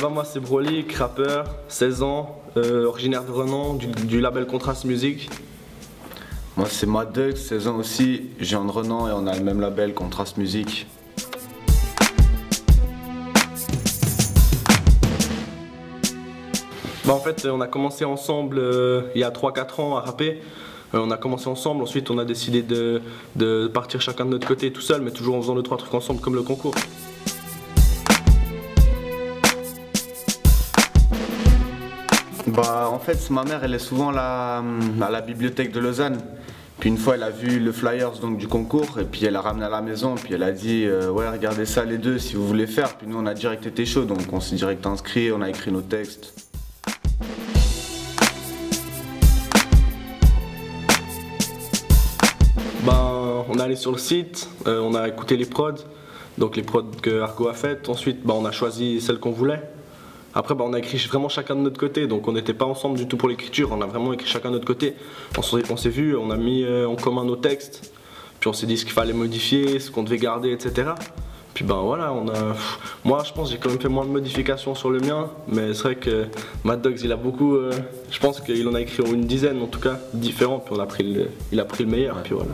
Moi c'est Broly, rappeur, 16 ans, euh, originaire de Renan, du, du label Contrast Music. Moi c'est Madux, 16 ans aussi, viens de Renan et on a le même label Contrast Music. Bah, en fait, on a commencé ensemble euh, il y a 3-4 ans à rapper. Euh, on a commencé ensemble, ensuite on a décidé de, de partir chacun de notre côté tout seul, mais toujours en faisant deux trois trucs ensemble comme le concours. Bah en fait ma mère elle est souvent à la, à la bibliothèque de Lausanne. Puis une fois elle a vu le flyers donc du concours et puis elle a ramené à la maison puis elle a dit euh, ouais regardez ça les deux si vous voulez faire. Puis nous on a direct été chaud donc on s'est direct inscrit, on a écrit nos textes. Ben, on est allé sur le site, euh, on a écouté les prods, donc les prods que Arco a faites. Ensuite, ben, on a choisi celle qu'on voulait. Après, ben, on a écrit vraiment chacun de notre côté, donc on n'était pas ensemble du tout pour l'écriture, on a vraiment écrit chacun de notre côté. On s'est vu, on a mis euh, en commun nos textes, puis on s'est dit ce qu'il fallait modifier, ce qu'on devait garder, etc. Puis ben voilà, on a. Moi je pense que j'ai quand même fait moins de modifications sur le mien, mais c'est vrai que Mad Dogs il a beaucoup. euh, je pense qu'il en a écrit une dizaine en tout cas, différents, puis on a pris le, il a pris le meilleur, puis voilà.